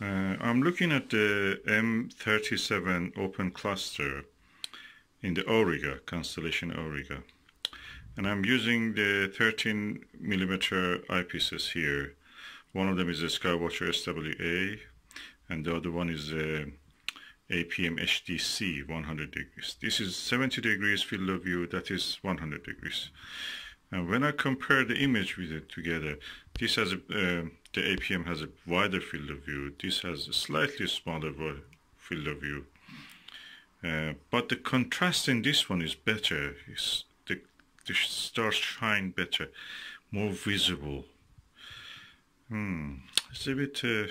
Uh, I'm looking at the M37 open cluster in the Auriga, constellation Auriga. And I'm using the 13 millimeter eyepieces here. One of them is a Skywatcher SWA and the other one is a APM HDC 100 degrees. This is 70 degrees field of view, that is 100 degrees. And when I compare the image with it together, this has a, uh, the APM has a wider field of view. This has a slightly smaller field of view. Uh, but the contrast in this one is better. It's the, the stars shine better, more visible. Hmm, it's a bit uh,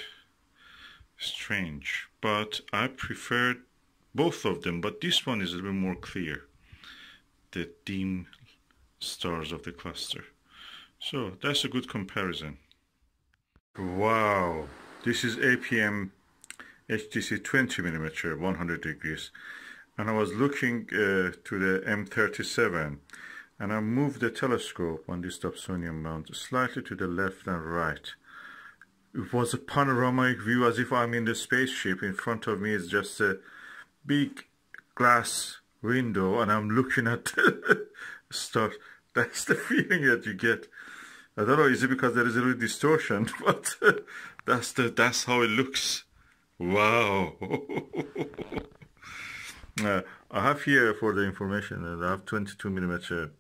strange, but I prefer both of them. But this one is a little more clear. The dim stars of the cluster. So that's a good comparison. Wow, this is APM HDC 20 millimeter, 100 degrees. And I was looking uh, to the M37 and I moved the telescope on this Dobsonian mount slightly to the left and right. It was a panoramic view as if I'm in the spaceship. In front of me is just a big glass window and I'm looking at stars. That's the feeling that you get. I don't know, is it because there is a little distortion, but that's the that's how it looks. Wow. uh, I have here for the information, uh, I have 22 millimeter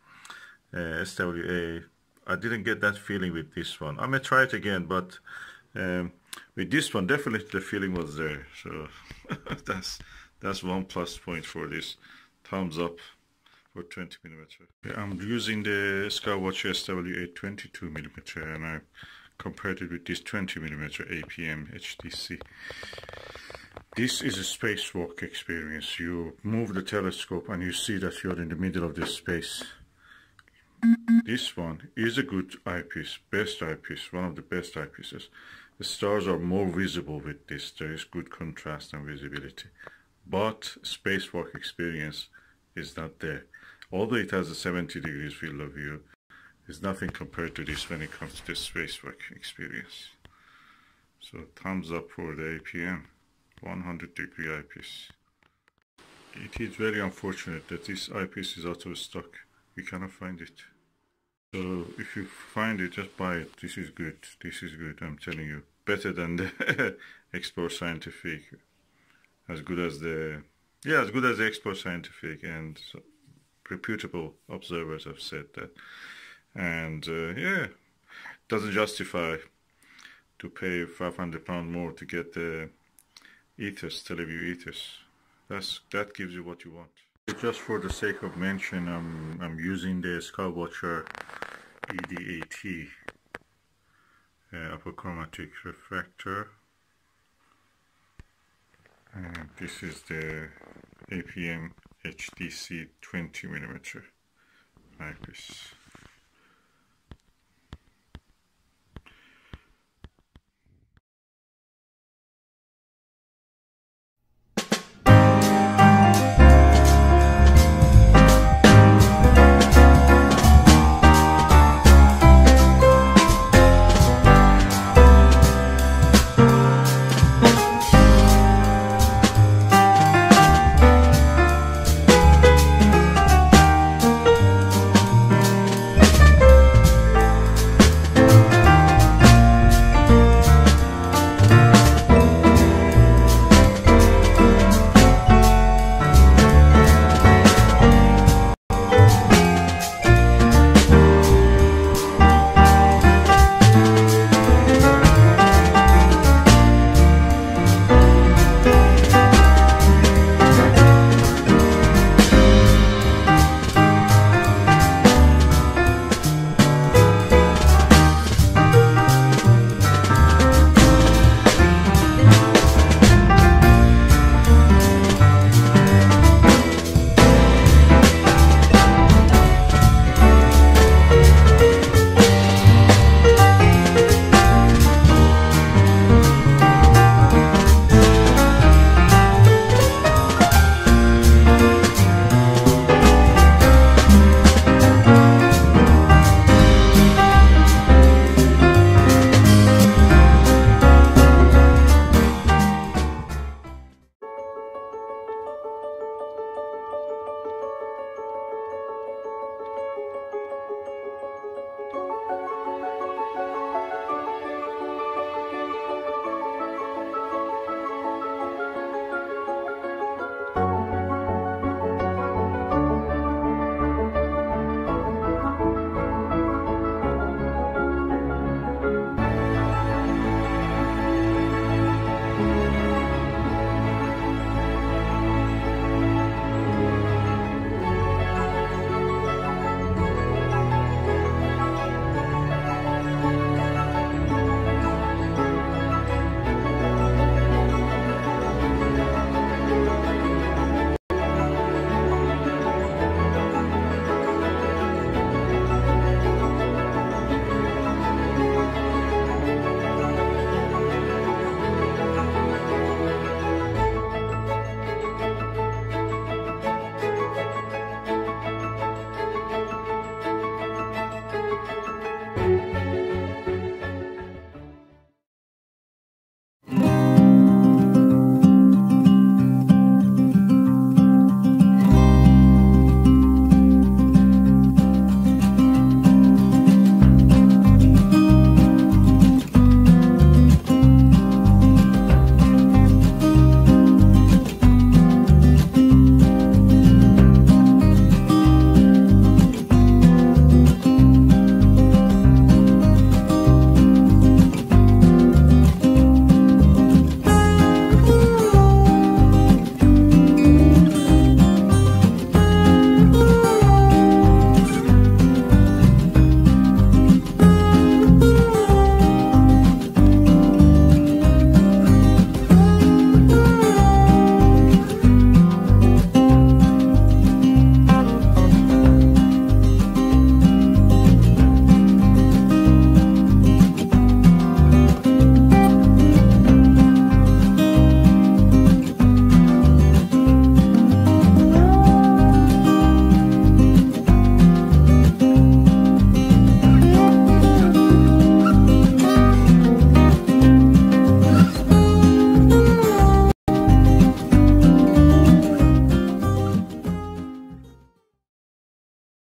uh, SWA. I didn't get that feeling with this one. I may try it again, but um, with this one, definitely the feeling was there. So that's that's one plus point for this. Thumbs up for 20 millimeter. I'm using the Skywatch SWA 22 millimeter, and I compared it with this 20 millimeter APM HDC. This is a spacewalk experience. You move the telescope and you see that you're in the middle of this space. This one is a good eyepiece, best eyepiece, one of the best eyepieces. The stars are more visible with this. There is good contrast and visibility. But spacewalk experience is not there. Although it has a 70 degrees field of view, it's nothing compared to this when it comes to the spacewalk experience. So thumbs up for the APM, 100 degree eyepiece. It is very unfortunate that this eyepiece is out of stock. We cannot find it. So if you find it, just buy it. This is good. This is good. I'm telling you, better than the Explore Scientific. As good as the yeah, as good as the Explore Scientific, and so reputable observers have said that. And uh, yeah, doesn't justify to pay 500 pound more to get the ethos, Tele Vue ethos. That's that gives you what you want. Just for the sake of mention, I'm I'm using the Skywatcher ED-AT uh, apochromatic refractor, and this is the APM HDC 20 millimeter eyepiece.